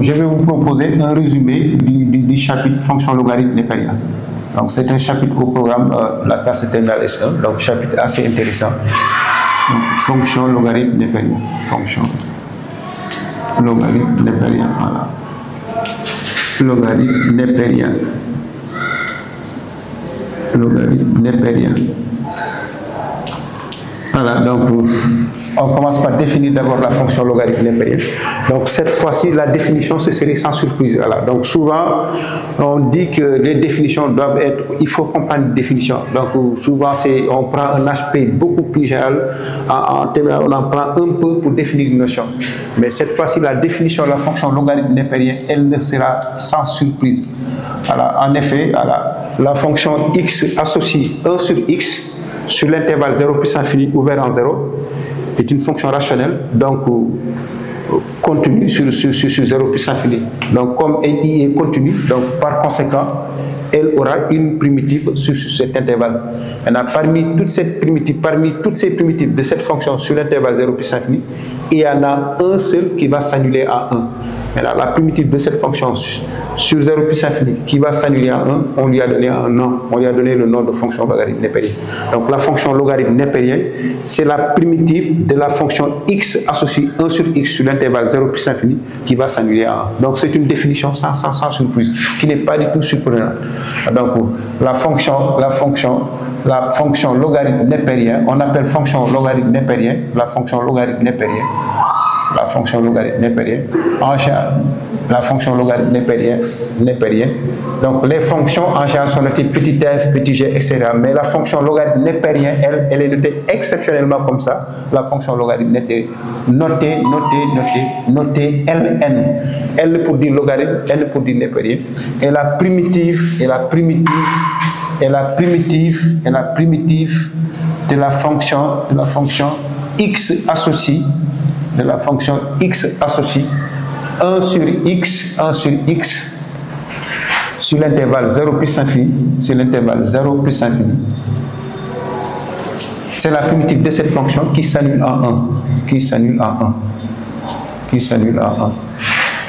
Je vais vous proposer un résumé du chapitre fonction logarithme népérien. Donc, c'est un chapitre au programme euh, la classe terminale S1, donc chapitre assez intéressant. Donc, fonction logarithme népérien. Fonction logarithme népérien, voilà. Logarithme népérien. Logarithme népérien. Voilà, donc on commence par définir d'abord la fonction logarithme népérienne. Donc cette fois-ci, la définition, ce serait sans surprise. Voilà. Donc souvent, on dit que les définitions doivent être, il faut comprendre une définition. Donc souvent, on prend un aspect beaucoup plus général, on en prend un peu pour définir une notion. Mais cette fois-ci, la définition de la fonction logarithme népérienne, elle ne sera sans surprise. Voilà. En effet, la fonction x associe 1 sur x sur l'intervalle 0 plus infini ouvert en 0 est une fonction rationnelle, donc continue sur, sur, sur, sur 0 plus infini. Donc comme i est continue, donc par conséquent, elle aura une primitive sur, cet intervalle. Maintenant, parmi toutes ces primitives, parmi toutes ces primitives de cette fonction sur l'intervalle 0 plus infini, il y en a un seul qui va s'annuler à 1. Maintenant, la primitive de cette fonction sur 0 plus infini qui va s'annuler à 1, on lui a donné un nom, on lui a donné le nom de fonction logarithme népérienne. Donc la fonction logarithme népérienne, c'est la primitive de la fonction x associée 1 sur x sur l'intervalle 0 plus infini qui va s'annuler à 1. Donc c'est une définition sans, surprise, qui n'est pas du tout surprenante. Donc la fonction, la fonction, la fonction on appelle fonction logarithme népérienne, la fonction logarithme népérienne, la fonction logarithme népérienne, en général, la fonction logarithme népérienne, népérienne. Donc les fonctions en général sont notées petit f, petit g, etc. Mais la fonction logarithme népérienne, elle, elle est notée exceptionnellement comme ça. La fonction logarithme notée, notée, notée, notée, notée ln. L pour dire logarithme, n pour dire népérien. Et la primitive, et la primitive, et la primitive, et la primitive de la fonction, de la fonction x associée de la fonction x associée 1 sur x, 1 sur x sur l'intervalle 0 plus infini, sur l'intervalle 0 plus infini. C'est la primitive de cette fonction qui s'annule en 1, qui s'annule en 1, qui s'annule en 1,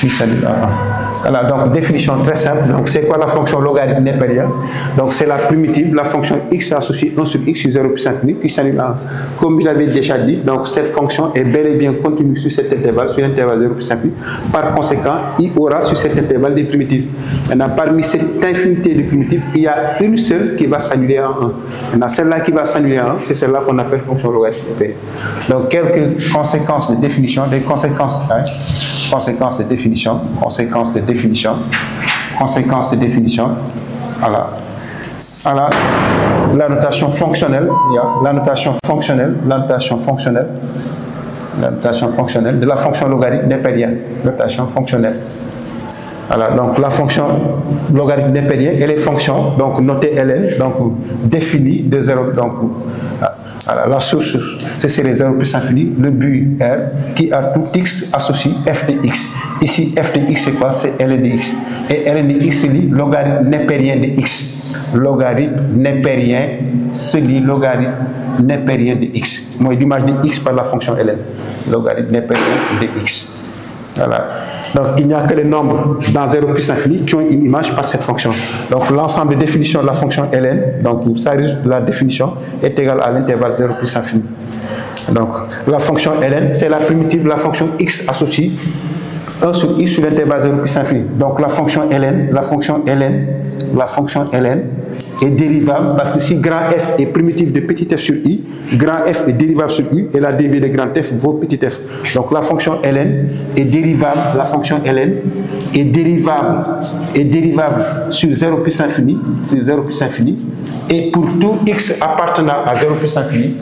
qui s'annule en 1. Voilà, donc définition très simple. Donc c'est quoi la fonction logarithme népérienne Donc c'est la primitive, la fonction x associée 1 sur x sur 0 plus infini qui s'annule en 1. Comme je l'avais déjà dit, donc cette fonction est bel et bien continue sur cet intervalle, sur l'intervalle 0 plus infini. Par conséquent, il aura sur cet intervalle des primitives. Maintenant, parmi cette infinité de primitives, il y a une seule qui va s'annuler en 1. Maintenant, celle-là qui va s'annuler en 1, c'est celle-là qu'on appelle fonction logarithme népérienne. Donc quelques conséquences de définition, des conséquences, hein, conséquences de définition, conséquences de définition, conséquences de définition. Voilà. Voilà. La notation fonctionnelle, il y a la notation fonctionnelle, la notation fonctionnelle, la notation fonctionnelle de la fonction logarithme népérienne, notation fonctionnelle. Voilà, donc la fonction logarithme népérienne et les fonctions, donc notées ln, donc définies de 0, donc voilà, la source, ce serait 0 plus infini, le but R, qui a tout x associé f de x. Ici, f de x, c'est quoi? C'est ln de x. Et ln de x, c'est logarithme népérien de x. Logarithme népérien, c'est logarithme népérien de x. Moi, l'image de x par la fonction ln. Logarithme népérien de x. Voilà. Donc, il n'y a que les nombres dans 0 plus infini qui ont une image par cette fonction. Donc, l'ensemble des définitions de la fonction ln, donc ça résulte de la définition, est égal à l'intervalle 0 plus infini. Donc, la fonction ln, c'est la primitive de la fonction x associée 1 sur x sur l'intervalle 0 plus infini. Donc, la fonction ln, la fonction ln, la fonction ln est dérivable parce que si grand f est primitif de petit f sur i, grand f est dérivable sur u et la dérivée de grand f vaut petit f. Donc la fonction ln est dérivable, la fonction ln est dérivable, est dérivable sur 0 plus infini, sur 0 plus infini, et pour tout x appartenant à 0 plus infini,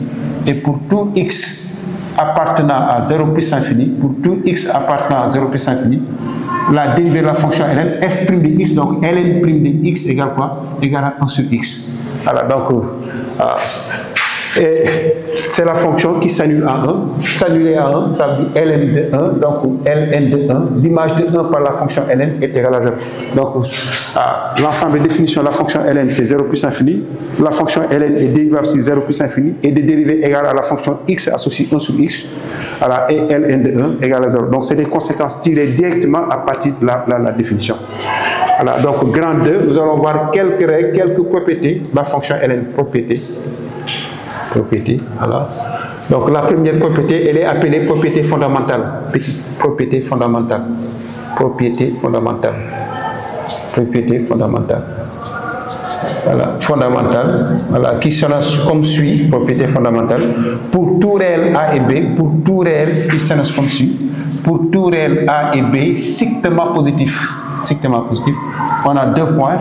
et pour tout x appartenant à 0 plus infini, pour tout x appartenant à 0 plus infini, la dérivée de la fonction ln, f' de x, donc ln' de x égale quoi? Égale à 1 sur x. Voilà, donc, euh, Et c'est la fonction qui s'annule à 1. S'annuler à 1, ça veut dire ln de 1, donc ln de 1. L'image de 1 par la fonction ln est égale à 0. Donc l'ensemble des définitions de la fonction ln, c'est 0 plus infini. La fonction ln est dérivable sur 0 plus infini et des dérivées égales à la fonction x associée 1 sur x. Voilà, et ln de 1 égale à 0. Donc c'est des conséquences tirées directement à partir de la, définition. Voilà, donc grand 2, nous allons voir quelques règles, quelques propriétés de la fonction ln. Propriété. Propriété, voilà. Donc la première propriété, elle est appelée propriété fondamentale. Propriété fondamentale. Propriété fondamentale. Propriété fondamentale. Voilà, fondamentale, voilà, qui sera comme suit, propriété fondamentale, pour tout réel A et B, pour tout réel qui s'annonce comme suit, pour tout réel A et B, strictement positif, strictement positif, on a deux points,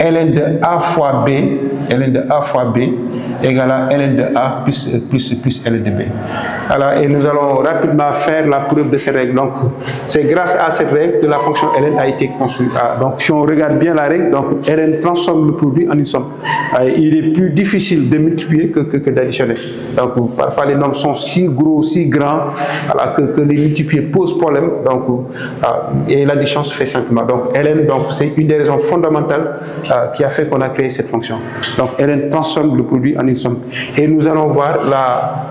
ln de A fois B, ln de A fois B égale à ln de A plus, plus, plus ln de B. Et nous allons rapidement faire la preuve de cette règle. Donc, c'est grâce à cette règle que la fonction ln a été construite. Ah, donc, si on regarde bien la règle, donc ln transforme le produit en une somme. Ah, il est plus difficile de multiplier que, d'additionner. Donc, parfois les nombres sont si gros, si grands, que, que les multiplier pose problème. Donc, ah, et l'addition se fait simplement. Donc, ln, donc, c'est une des raisons fondamentales qui a fait qu'on a créé cette fonction. Donc, ln transforme le produit en une somme. Et nous allons voir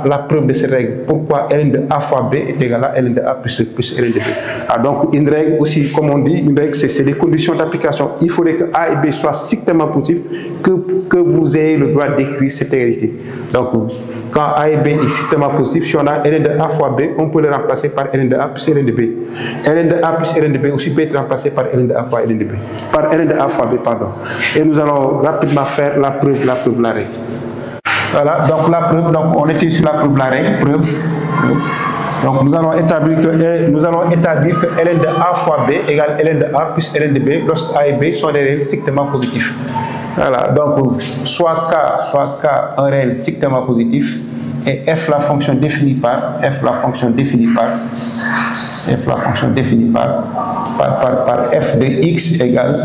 la, preuve de cette règle. Pourquoi ln de a fois b est égal à ln de a plus, plus ln de b. Ah, donc, une règle aussi, comme on dit, une règle, c'est des conditions d'application. Il faudrait que a et b soient strictement positifs que, que vous ayez le droit d'écrire cette égalité. Donc, quand a et b est strictement positif, si on a ln de a fois b, on peut le remplacer par ln de a plus ln de b. ln de a plus ln de b aussi peut être remplacé par ln de a fois ln de b. Par ln de a fois b, pardon. Et nous allons rapidement faire la preuve, la preuve la règle. Voilà, donc la preuve, donc on était sur la preuve la règle, preuve. Donc nous allons établir que, nous allons établir que ln de a fois b égale ln de a plus ln de b lorsque a et b sont des réels strictement positifs. Voilà, donc soit k, soit k un réel strictement positif et f la fonction définie par, f la fonction définie par, f la fonction définie par, par, par, par f de x égale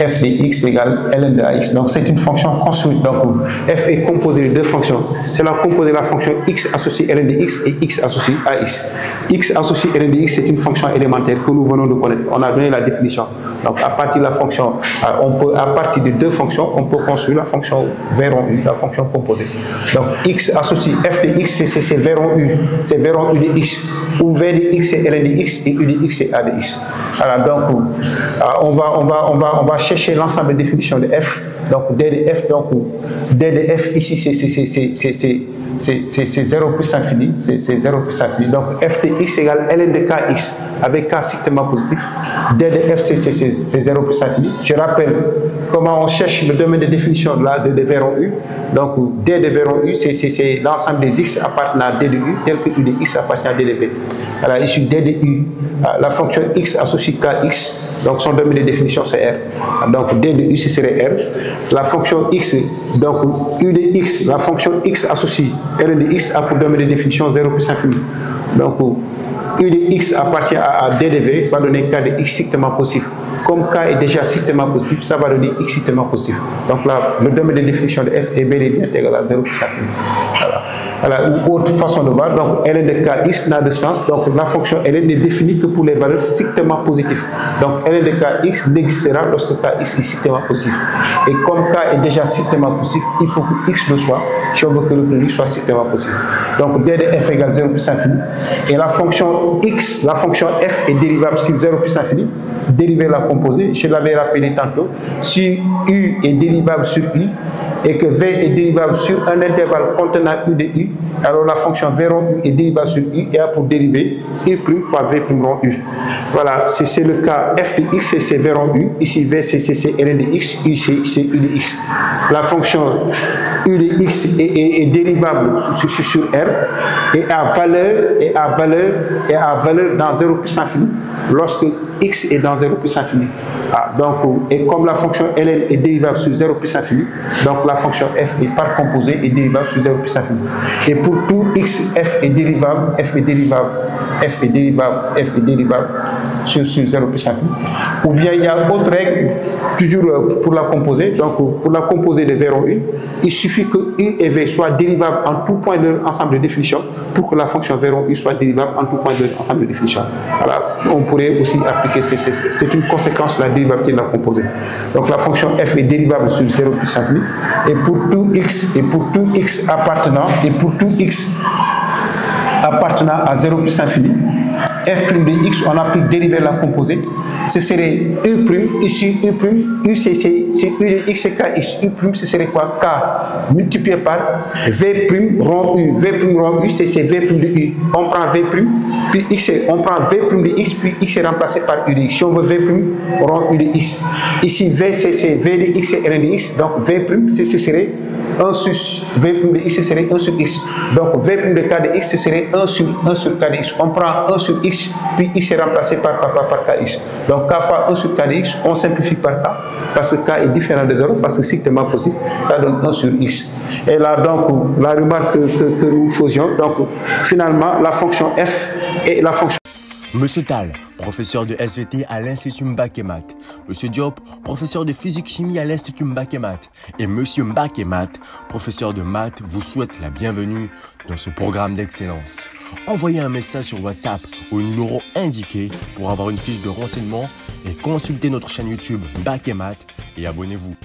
f de x égale ln de ax. Donc c'est une fonction construite. Donc f est composé de deux fonctions. C'est la composée de la fonction x associée ln de x et x associée ax. x associé ln de x c'est une fonction élémentaire que nous venons de connaître. On a donné la définition. Donc à partir de à de deux fonctions, on peut construire la fonction v rond u, la fonction composée. Donc x associé f de x c'est v rond u, c'est v rond u de x, où v de x c'est ln de x et u de x c'est a de x. Voilà, donc on va, on va, on va, on va chercher l'ensemble des définitions de f. Donc d de f, donc d de f ici c'est 0 plus infini, c'est 0 plus infini. Donc f de x égale ln de kx avec k strictement positif. d de f c'est 0 plus infini. Je rappelle comment on cherche le domaine de définition de, la, de, de u. Donc d de v rond u c'est l'ensemble des x appartenant à d de u tel que u de x appartient à d de v. Alors ici d de u, la fonction x associée kx, donc son domaine de définition c'est r. Donc d de u ce serait r. La fonction x, donc u de x, la fonction x associée ln de x a pour domaine de définition 0 plus infini. Donc u de x appartient à, à d de v, va donner k de x strictement positif. Comme k est déjà strictement positif, ça va donner x strictement positif. Donc là, le domaine de définition de f est bel et bien égal à 0 plus infini. Voilà. Voilà, ou autre façon de voir, donc ln de kx n'a de sens, donc la fonction ln n'est définie que pour les valeurs strictement positives. Donc ln de kx n'existera lorsque kx est strictement positif. Et comme k est déjà strictement positif, il faut que x le soit, si on veut que le produit soit strictement positif. Donc d de f égale 0 plus infini. Et la fonction x, la fonction f est dérivable sur 0 plus infini, dériver la composée, je l'avais rappelé tantôt, si u est dérivable sur u, et que v est dérivable sur un intervalle contenant u de u, alors la fonction v u est dérivable sur u et a pour dériver u fois v rond u. Voilà, c'est le cas f de x, c'est v rond u. Ici, v, c'est ln de x, u, c'est u de x. La fonction u de x est, dérivable sur, sur, r et à valeur, et à valeur, et à valeur dans 0 plus infini lorsque x est dans 0 plus infini. Ah, donc, et comme la fonction ln est dérivable sur 0 plus infini, donc la fonction f est par composé et dérivable sur 0 plus infini. Et pour tout x, f est dérivable, f est dérivable, f est dérivable, f est dérivable sur, sur 0 plus infini. Ou bien il y a autre règle, toujours euh, pour la composer. Donc pour la composer de V rond U, il suffit que U et V soient dérivables en tout point de l'ensemble de définition pour que la fonction V rond U soit dérivable en tout point de l'ensemble de définition. Voilà, on pourrait aussi appliquer, c'est une conséquence de la dérivabilité de la composée. Donc la fonction f est dérivable sur 0 plus infini. Et pour tout x, et pour tout x appartenant, et pour tout x appartenant à 0 plus infini, f' de x, on applique dériver la composée, ce serait u' ici u', u c'est u de x et kx, u', ce serait quoi? K. Multiplié par v' rond u, v' rond u, c'est v' de u. On prend v', puis x, on prend v' de x, puis x est remplacé par u de x. Si on veut v' rond u de x, ici v c'est v de x et r de x, donc v' ce serait 1 sur v' de x, serait 1 sur x. Donc v' de k de x, serait 1 sur 1 sur k de x. On prend 1 sur x, puis x est remplacé par, par, par, par kx. Donc k fois 1 sur k de x, on simplifie par k, parce que k est différent de 0, parce que c'est strictement possible, ça donne 1 sur x. Et là, donc, la remarque que, que nous faisions, donc, finalement, la fonction f et la fonction Monsieur Tal, professeur de SVT à l'Institut Mbakemat. Monsieur Diop, professeur de physique-chimie à l'Institut Mbakemat. Et Monsieur Mbakemat, professeur de maths, vous souhaite la bienvenue dans ce programme d'excellence. Envoyez un message sur WhatsApp au numéro indiqué pour avoir une fiche de renseignement et consultez notre chaîne YouTube Mbakemat et abonnez-vous.